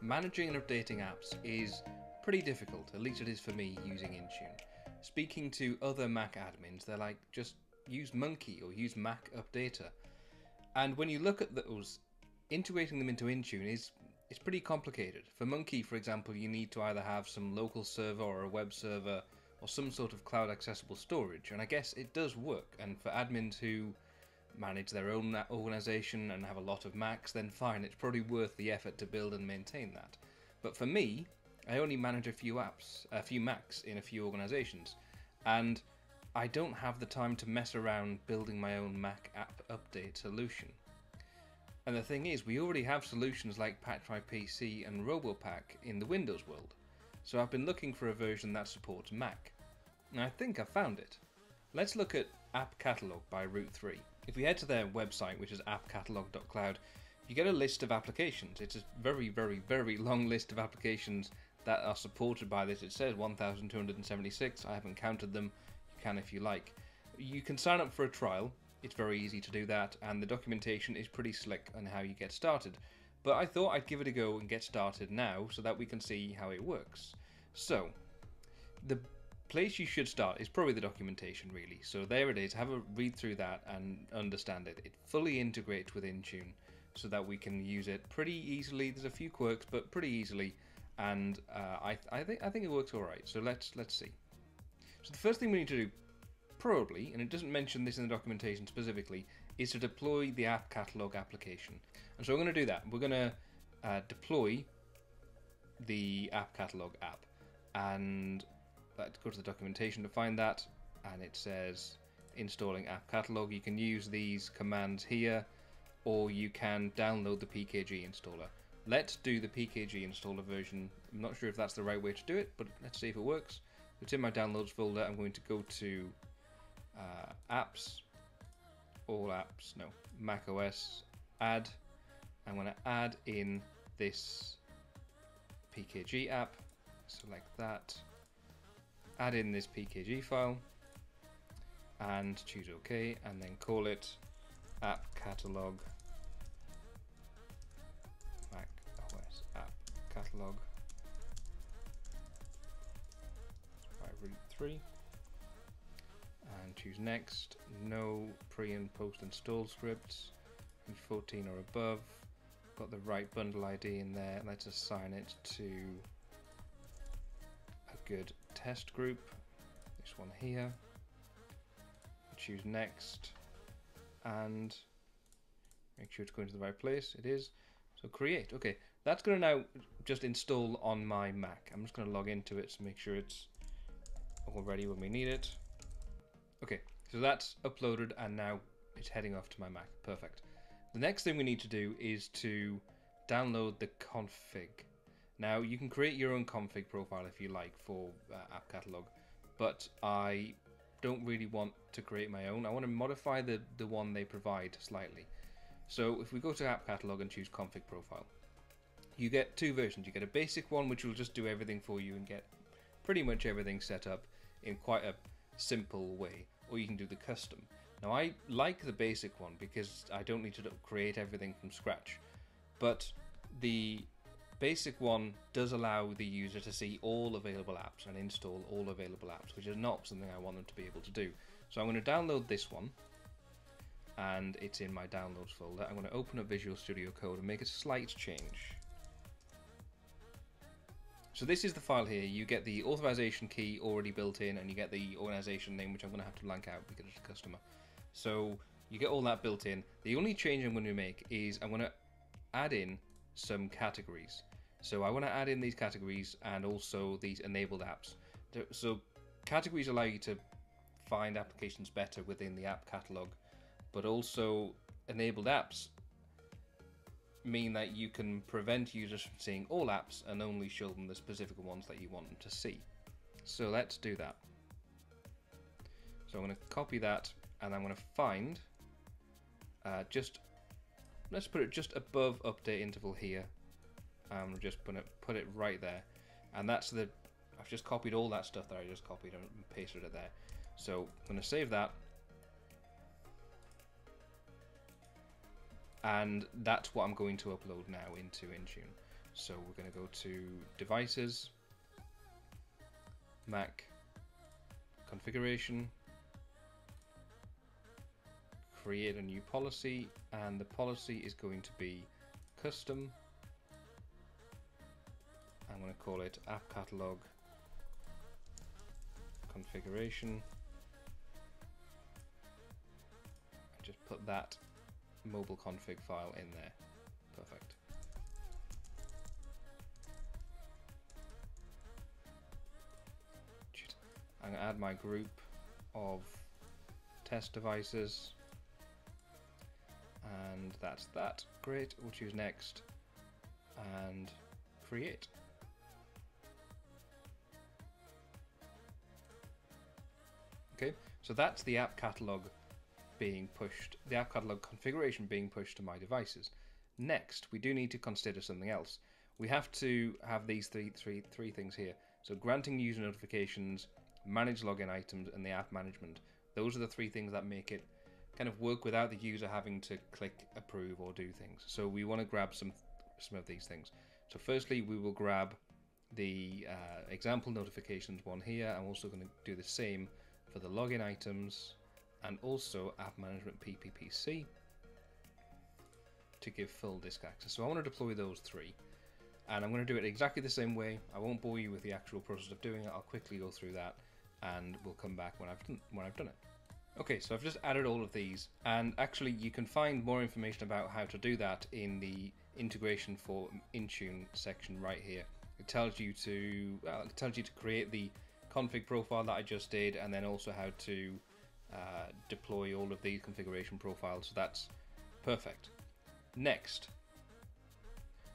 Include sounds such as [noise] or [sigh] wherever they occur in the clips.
managing and updating apps is pretty difficult, at least it is for me using Intune. Speaking to other Mac admins, they're like, just use Munki or use Mac Updater. And when you look at those, integrating them into Intune is is pretty complicated. For Munki, for example, you need to either have some local server or a web server or some sort of cloud accessible storage, and I guess it does work. And for admins who manage their own organization and have a lot of Macs, then fine, it's probably worth the effort to build and maintain that. But for me, I only manage a few apps, a few Macs in a few organizations, and I don't have the time to mess around building my own Mac app update solution. And the thing is, we already have solutions like Patch My PC and RoboPack in the Windows world, so I've been looking for a version that supports Mac. And I think I found it. Let's look at App Catalog by Root3. If we head to their website, which is appcatalog.cloud, you get a list of applications. It's a very, very, very long list of applications that are supported by this. It says 1,276. I haven't counted them. You can if you like. You can sign up for a trial. It's very easy to do that, and the documentation is pretty slick on how you get started. But I thought I'd give it a go and get started now so that we can see how it works. So, the place you should start is probably the documentation really. So there it is, have a read through that and understand it. It fully integrates with Intune so that we can use it pretty easily. There's a few quirks, but pretty easily. And uh, I, I, think I think it works all right. So let's let's see. So the first thing we need to do, probably, and it doesn't mention this in the documentation specifically, is to deploy the app catalog application. And so we're going to do that. We're going to uh, deploy the app catalog app, and let's go to the documentation to find that and it says installing app catalog. You can use these commands here or you can download the pkg installer. Let's do the pkg installer version. I'm not sure if that's the right way to do it but let's see if it works. It's in my downloads folder. I'm going to go to uh, apps. All apps. No. Mac os add. I'm going to add in this pkg app. Select that add in this pkg file and choose OK and then call it app catalog Mac OS app catalog. By root 3 and choose next. No pre and post install scripts. 14 or above. Got the right bundle ID in there. Let's assign it to a good test group, this one here, choose next, and make sure it's going to the right place, it is. So create, okay, that's going to now just install on my Mac. I'm just going to log into it to make sure it's all ready when we need it. Okay, so that's uploaded and now it's heading off to my Mac, perfect. The next thing we need to do is to download the config. Now you can create your own config profile if you like for uh, app catalog, but I don't really want to create my own. I want to modify the, the one they provide slightly. So if we go to app catalog and choose config profile, you get two versions. You get a basic one which will just do everything for you and get pretty much everything set up in quite a simple way, or you can do the custom. Now I like the basic one because I don't need to create everything from scratch, but the Basic one does allow the user to see all available apps and install all available apps, which is not something I want them to be able to do. So I'm going to download this one, and it's in my downloads folder. I'm going to open up Visual Studio Code and make a slight change. So this is the file here. You get the authorization key already built in, and you get the organization name, which I'm going to have to blank out because it's a customer. So you get all that built in. The only change I'm going to make is I'm going to add in some categories. So I want to add in these categories and also these enabled apps. So categories allow you to find applications better within the app catalog, but also enabled apps mean that you can prevent users from seeing all apps and only show them the specific ones that you want them to see. So let's do that. So I'm going to copy that and I'm going to find uh, just let's put it just above update interval here and just going to put it right there. And that's the I've just copied all that stuff that I just copied and pasted it there. So I'm going to save that. And that's what I'm going to upload now into Intune. So we're going to go to Devices, Mac, Configuration, create a new policy, and the policy is going to be Custom. I'm going to call it App Catalog Configuration. Just put that mobile config file in there. Perfect. I'm going to add my group of test devices and that's that. Great, we'll choose next and create. Okay, so that's the app catalog being pushed, the app catalog configuration being pushed to my devices. Next, we do need to consider something else. We have to have these three, three, three things here. So granting user notifications, manage login items, and the app management. Those are the three things that make it kind of work without the user having to click approve or do things. So we want to grab some some of these things. So firstly, we will grab the uh, example notifications one here. I'm also going to do the same for the login items and also app management PPPC to give full disk access. So I want to deploy those three and I'm going to do it exactly the same way. I won't bore you with the actual process of doing it. I'll quickly go through that and we'll come back when I've done, when I've done it. Okay, so I've just added all of these, and actually you can find more information about how to do that in the integration for Intune section right here. It tells you to uh, it tells you to create the config profile that I just did, and then also how to uh, deploy all of these configuration profiles. So that's perfect. Next,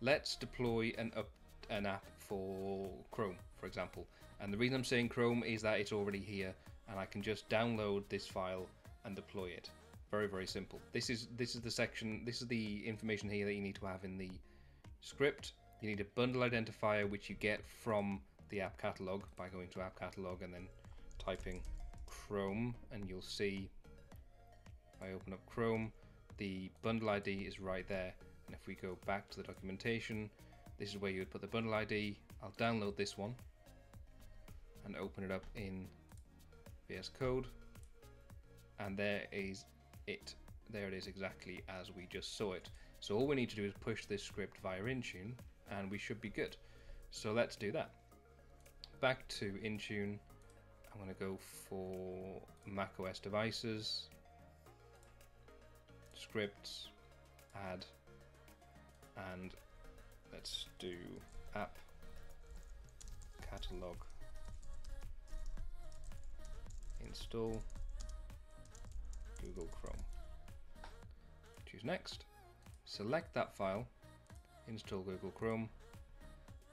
let's deploy an up an app for Chrome, for example. And the reason I'm saying Chrome is that it's already here and I can just download this file and deploy it. Very, very simple. This is this is the section, this is the information here that you need to have in the script. You need a bundle identifier which you get from the app catalog by going to app catalog and then typing Chrome and you'll see I open up Chrome the bundle ID is right there and if we go back to the documentation this is where you would put the bundle ID. I'll download this one and open it up in VS Code and there is it. There it is exactly as we just saw it. So all we need to do is push this script via Intune and we should be good. So let's do that. Back to Intune, I'm going to go for macOS devices, scripts, add, and let's do app catalog install Google Chrome. Choose next, select that file, install Google Chrome,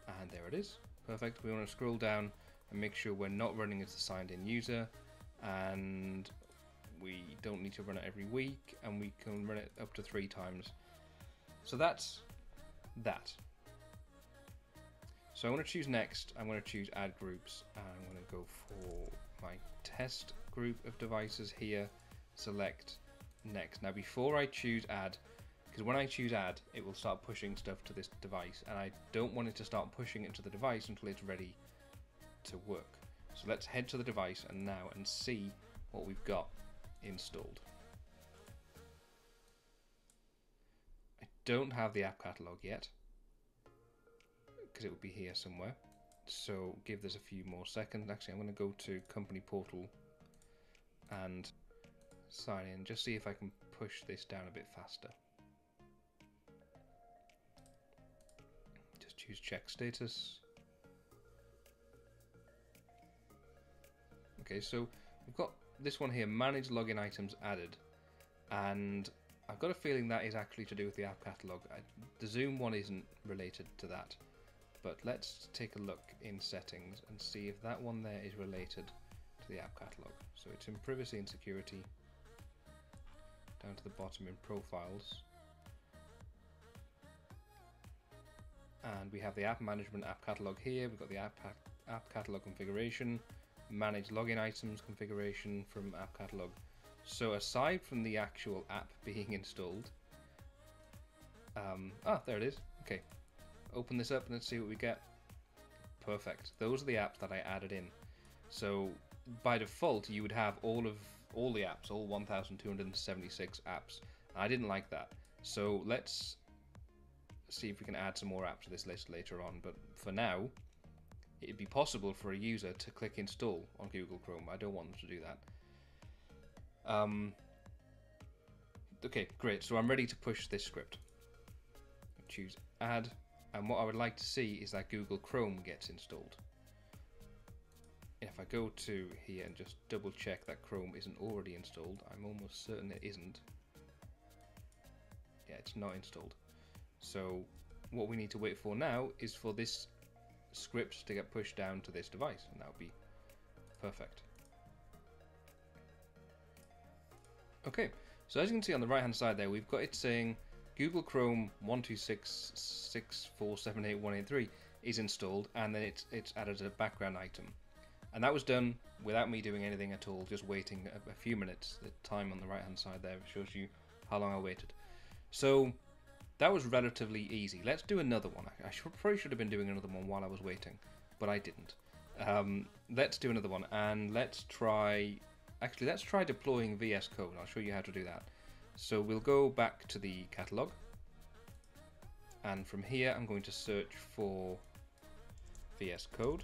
and there it is. Perfect. We want to scroll down and make sure we're not running as a signed in user and we don't need to run it every week and we can run it up to three times. So that's that. So I'm going to choose next, I'm going to choose add groups and I'm going to go for my test group of devices here, select next. Now before I choose add, because when I choose add, it will start pushing stuff to this device, and I don't want it to start pushing it to the device until it's ready to work. So let's head to the device and now and see what we've got installed. I don't have the app catalog yet, because it would be here somewhere. So give this a few more seconds. Actually, I'm going to go to company portal and sign in. Just see if I can push this down a bit faster. Choose check status. Okay, so we've got this one here, manage login items added. And I've got a feeling that is actually to do with the app catalog. I, the Zoom one isn't related to that. But let's take a look in settings and see if that one there is related to the app catalog. So it's in privacy and security, down to the bottom in profiles. And we have the app management app catalog here. We've got the app, app catalog configuration, manage login items configuration from app catalog. So aside from the actual app [laughs] being installed, um, ah, there it is. Okay, open this up and let's see what we get. Perfect. Those are the apps that I added in. So by default, you would have all of all the apps, all 1,276 apps. I didn't like that. So let's see if we can add some more apps to this list later on. But for now, it'd be possible for a user to click install on Google Chrome. I don't want them to do that. Um, okay, great. So I'm ready to push this script. Choose add. And what I would like to see is that Google Chrome gets installed. If I go to here and just double check that Chrome isn't already installed, I'm almost certain it isn't. Yeah, it's not installed. So what we need to wait for now is for this script to get pushed down to this device, and that would be perfect. Okay, so as you can see on the right hand side there, we've got it saying Google Chrome 12664788183 is installed, and then it's, it's added a background item. And that was done without me doing anything at all, just waiting a, a few minutes. The time on the right hand side there shows you how long I waited. So that was relatively easy. Let's do another one. I should, probably should have been doing another one while I was waiting, but I didn't. Um, let's do another one, and let's try... Actually, let's try deploying VS Code. I'll show you how to do that. So we'll go back to the catalog, and from here I'm going to search for VS Code.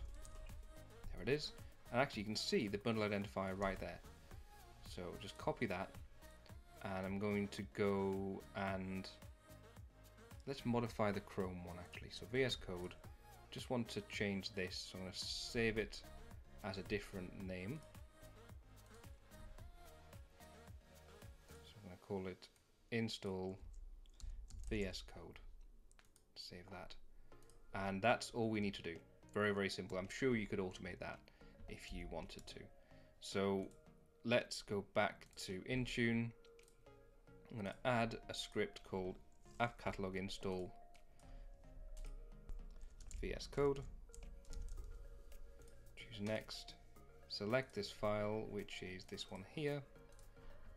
There it is. And actually you can see the bundle identifier right there. So just copy that, and I'm going to go and let's modify the Chrome one actually. So VS Code, just want to change this. So I'm going to save it as a different name. So I'm going to call it install VS Code. Save that. And that's all we need to do. Very, very simple. I'm sure you could automate that if you wanted to. So let's go back to Intune. I'm going to add a script called app catalog install VS Code. Choose next. Select this file, which is this one here.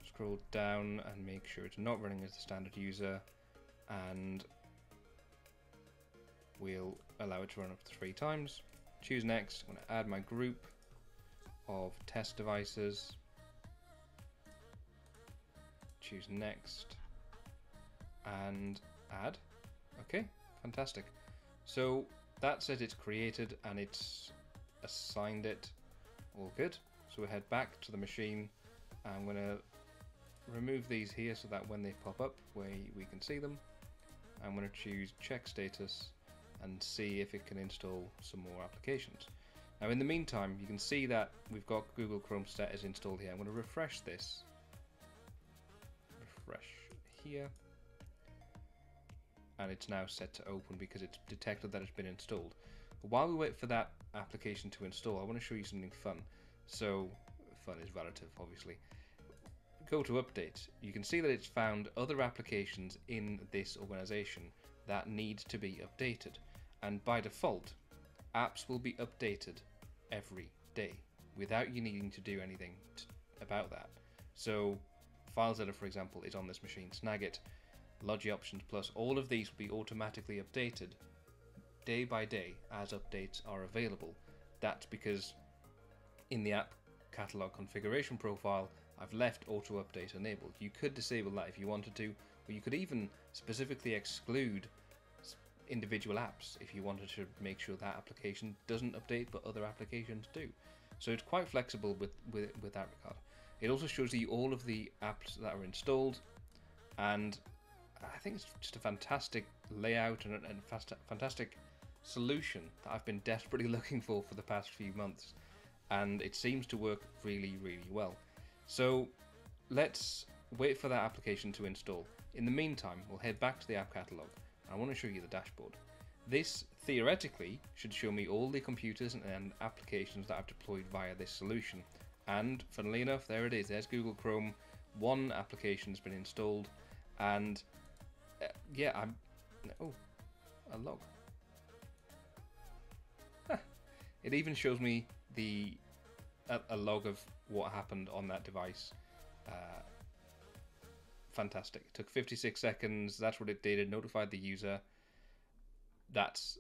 Scroll down and make sure it's not running as the standard user and we'll allow it to run up to three times. Choose next. I'm going to add my group of test devices. Choose next and add. Okay, fantastic. So that's it, it's created and it's assigned it. All good. So we head back to the machine. I'm going to remove these here so that when they pop up, we, we can see them. I'm going to choose check status and see if it can install some more applications. Now in the meantime, you can see that we've got Google Chrome status installed here. I'm going to refresh this. Refresh here and it's now set to open because it's detected that it's been installed. But while we wait for that application to install, I want to show you something fun. So, fun is relative, obviously. Go to update. You can see that it's found other applications in this organization that need to be updated. And by default, apps will be updated every day without you needing to do anything about that. So, FileZilla, for example, is on this machine. Snagit Logi Options Plus, all of these will be automatically updated day by day as updates are available. That's because in the app catalog configuration profile, I've left auto update enabled. You could disable that if you wanted to, or you could even specifically exclude individual apps if you wanted to make sure that application doesn't update but other applications do. So it's quite flexible with, with, with that regard. It also shows you all of the apps that are installed and I think it's just a fantastic layout and a fantastic solution that I've been [laughs] desperately looking for for the past few months, and it seems to work really, really well. So let's wait for that application to install. In the meantime, we'll head back to the app catalog. I want to show you the dashboard. This theoretically should show me all the computers and applications that I've deployed via this solution. And funnily enough, there it is. There's Google Chrome. One application has been installed, and yeah, I'm. Oh, a log. It even shows me the a, a, log of what happened on that device. Uh, fantastic. It took 56 seconds. That's what it did. It notified the user. that's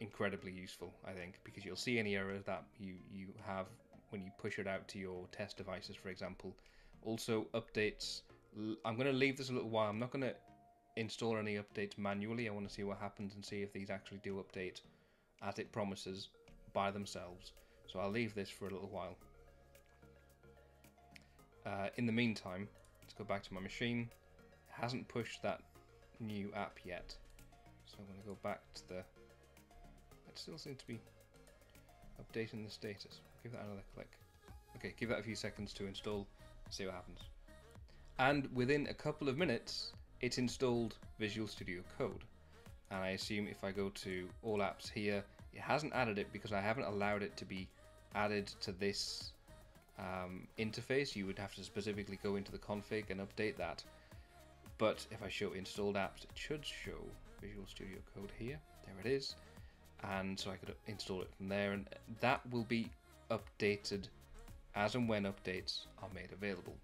incredibly useful, I think, because you'll see any errors that you, you have when you push it out to your test devices, for example. Also, updates. I'm going to leave this a little while. I'm not going to install any updates manually. I want to see what happens and see if these actually do update as it promises by themselves. So I'll leave this for a little while. Uh, in the meantime, let's go back to my machine. It hasn't pushed that new app yet. So I'm going to go back to the... It still seems to be updating the status. Give that another click. Okay, give that a few seconds to install, see what happens. And within a couple of minutes, it's installed Visual Studio Code. And I assume if I go to All Apps here, it hasn't added it because I haven't allowed it to be added to this um, interface. You would have to specifically go into the config and update that. But if I show installed apps, it should show Visual Studio Code here. There it is. And so I could install it from there, and that will be updated as and when updates are made available.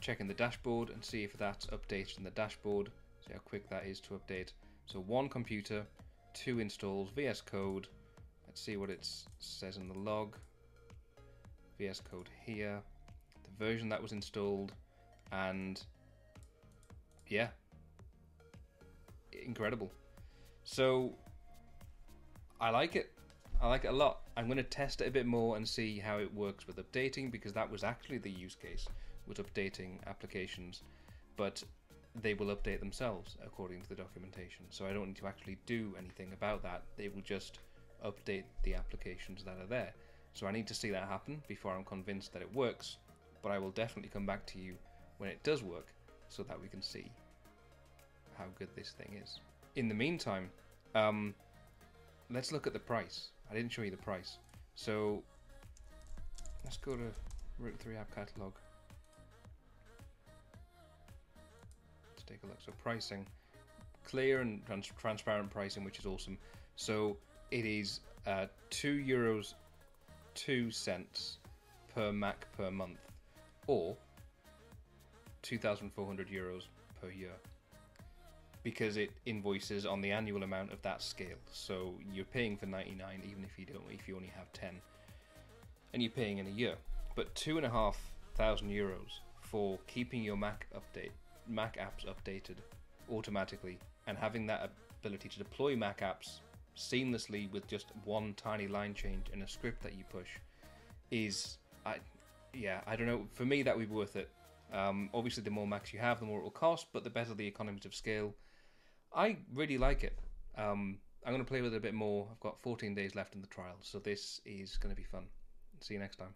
Check in the dashboard and see if that's updated in the dashboard. See how quick that is to update. So one computer, two installs, VS Code. Let's see what it says in the log. VS Code here, the version that was installed, and yeah, incredible. So I like it. I like it a lot. I'm going to test it a bit more and see how it works with updating because that was actually the use case was updating applications, but they will update themselves according to the documentation. So I don't need to actually do anything about that. They will just update the applications that are there. So I need to see that happen before I'm convinced that it works. But I will definitely come back to you when it does work so that we can see how good this thing is. In the meantime, um, let's look at the price. I didn't show you the price. So let's go to Root3 app catalog. Take a look. So pricing, clear and trans transparent pricing, which is awesome. So it is uh, two euros two cents per Mac per month, or two thousand four hundred euros per year because it invoices on the annual amount of that scale. So you're paying for 99 even if you don't if you only have 10. And you're paying in a year. But two and a half thousand euros for keeping your Mac update Mac apps updated automatically and having that ability to deploy Mac apps seamlessly with just one tiny line change in a script that you push is I yeah, I don't know. For me that would be worth it. Um, obviously the more Macs you have, the more it will cost, but the better the economies of scale I really like it. Um, I'm going to play with it a bit more. I've got 14 days left in the trial, so this is going to be fun. See you next time.